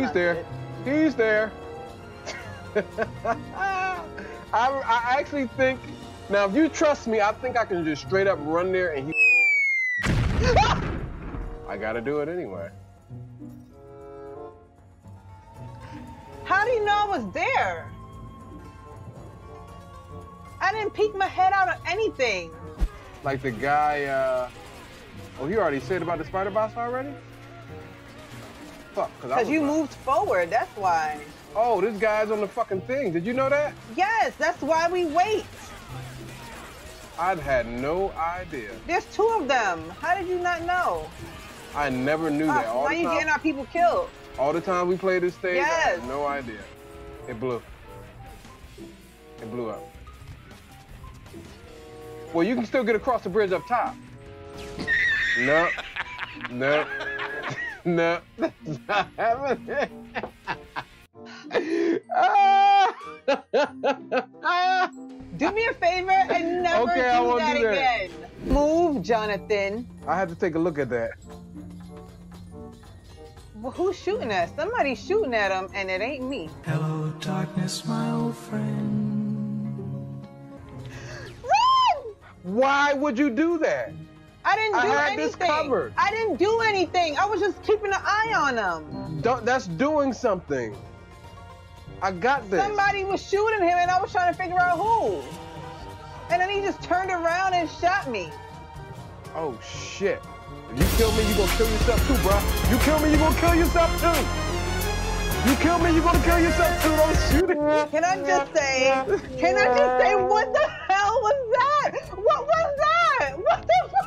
He's there. good. He's there. I, I actually think now if you trust me, I think I can just straight up run there and he. I gotta do it anyway. How do you know I was there? I didn't peek my head out of anything. Like the guy. uh Oh, he already said about the spider boss already. Fuck, cause I Because you like, moved forward, that's why. Oh, this guy's on the fucking thing. Did you know that? Yes, that's why we wait. I'd had no idea. There's two of them. How did you not know? I never knew ah, that. Oh, All now the you're time, getting our people killed. all the time we played this stage, I Yes. had no idea. It blew. It blew up. Well, you can still get across the bridge up top. No, no, no. That's not happening. Ah. Do me a favor and never Okay, I do won't that do that. again. Move, Jonathan. I have to take a look at that. Well, who's shooting at? Somebody's shooting at him, and it ain't me. Hello, darkness, my old friend. Run! Why would you do that? I didn't do I had anything. this covered. I didn't do anything. I was just keeping an eye on him. Don't, that's doing something. I got this. Somebody was shooting him, and I was trying to figure out who. And then he just turned around and shot me. Oh shit. If you kill me, you gonna kill yourself too, bro. You kill me, you gonna kill yourself too. You kill me, you gonna kill yourself too. Don't shoot it. Can I just say, can I just say, what the hell was that? What was that? What the fuck?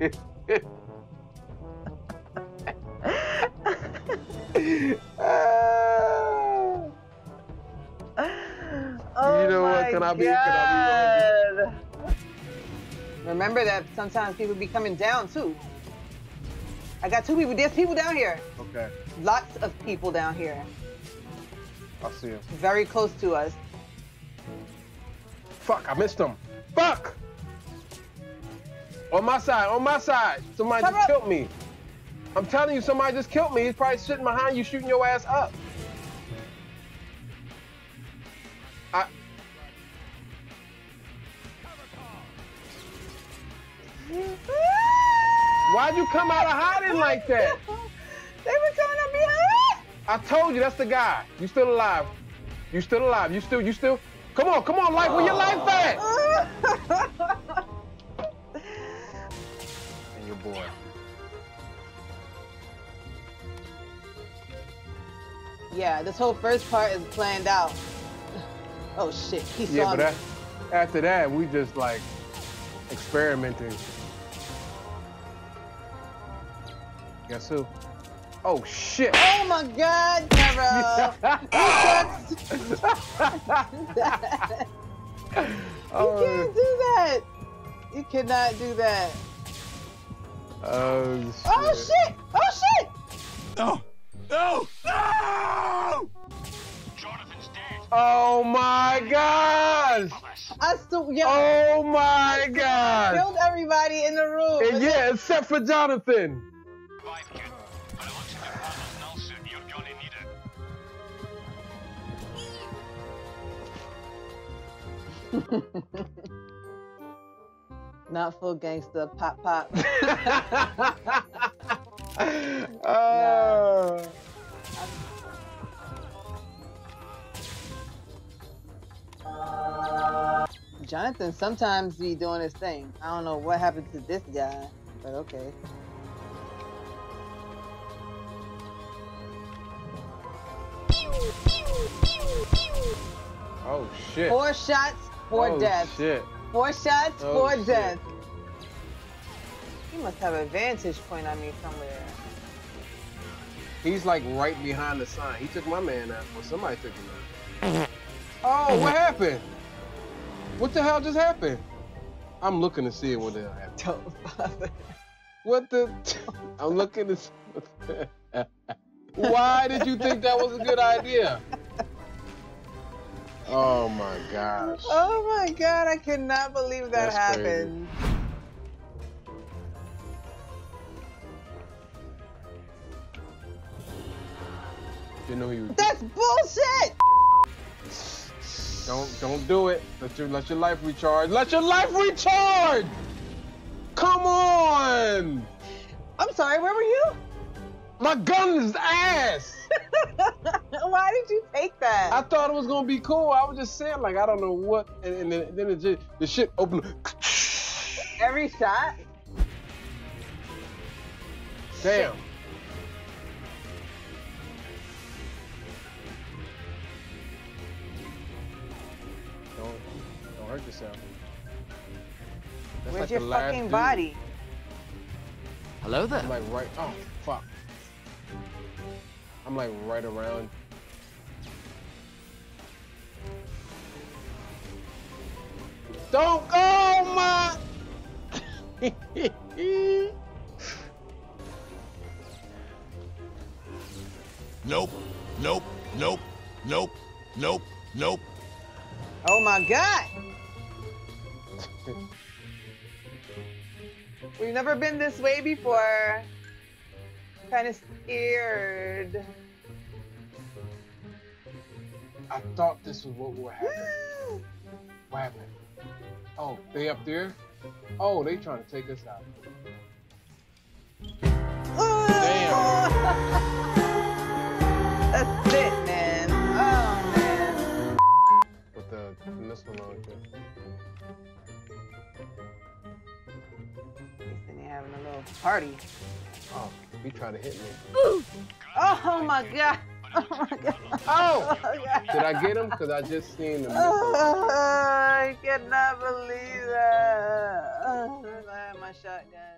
Oh You know what? Can I be- can I God. Remember that sometimes people be coming down too. I got two people. There's people down here. okay, Lots of people down here. I'll see him. Very close to us. Fuck, I missed him. Fuck! On my side, on my side. Somebody just up. killed me. I'm telling you, somebody just killed me. He's probably sitting behind you, shooting your ass up. I. Why'd you come out of hiding like that? They were coming up behind. I told you that's the guy. You still alive. You still alive. You still, you still. Come on, come on, life. Where your life at? boy. yeah, this whole first part is planned out. Oh shit, he saw Yeah, but that, after that, we just like experimenting. Guess who? Oh shit! Oh my god, Carol! you oh, can't do that! You cannot do that. Oh shit! Oh shit! Oh shit! No! No! No! Oh my gosh! I still, yeah, Oh my gosh! killed everybody in the room. And yeah, except for Jonathan. Not full gangster, pop pop. Oh. Jonathan sometimes be doing his thing. I don't know what happened to this guy, but okay. Oh shit! Four shots, four oh, deaths. Shit! Four shots, Oh, four shit. deaths. He must have a vantage point on me somewhere. He's like right behind the sign. He took my man out. Well, somebody took him out. Oh, what happened? What the hell just happened? I'm looking to see what the hell happened. Don't bother. What the? I'm looking to. See... Why did you think that was a good idea? Oh my gosh. Oh my god, I cannot believe that That's crazy. happened. Didn't know he was. That's bullshit. Don't don't do it. Let your let your life recharge. Let your life recharge. Come on. I'm sorry. Where were you? My gun is ass. Why did you take that? I thought it was gonna be cool. I was just saying like I don't know what, and, and then, then it just the shit opened. Every shot. Damn. Don't don't hurt yourself. That's Where's like your the last fucking dude. body? Hello there. I'm like right. Oh fuck. I'm like right around. Don't go, my. Nope, nope, nope, nope, nope, nope. Oh my god. We've never been this way before. Kind of scared. I thought this was what would happen. What happened? Oh, they up there? Oh, they trying to take us out. Damn! That's it, man. Oh man. With the missile launcher. At least they're having a little party. Oh, he tried to hit me. Oh, oh my god. Oh my god. Oh! Oh. Did I get him? Because I just seen the missile. Oh, I cannot believe that. Oh, I have my shotgun.